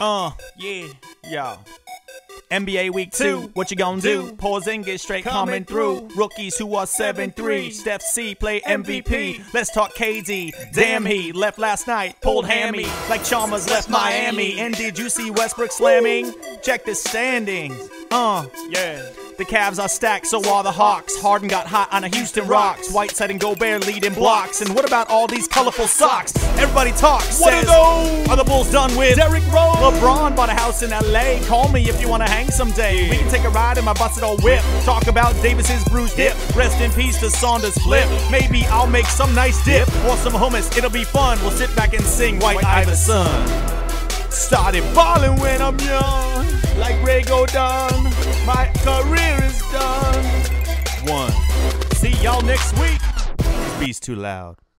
Uh, yeah, yeah. NBA week two, what you gonna do? Porzingis straight coming through. Rookies who are 7-3. Steph C play MVP. Let's talk KD. Damn, he left last night. Pulled hammy like Chalmers left Miami. And did you see Westbrook slamming? Check the standings. Uh, yeah. The Cavs are stacked, so are the Hawks. Harden got hot on a Houston Rocks. Whiteside and Gobert leading blocks. And what about all these colorful socks? Everybody talks. What are those? Are the Bulls done with Derrick Rose. LeBron bought a house in LA. Call me if you wanna hang someday. We can take a ride in my busted old whip. Talk about Davis's bruised hip. Rest in peace to Saunders Flip. Maybe I'll make some nice dip or some hummus. It'll be fun. We'll sit back and sing White Iverson. Started balling when I'm young, like Greg Oden. My career is done. One. See y'all next week. This too loud.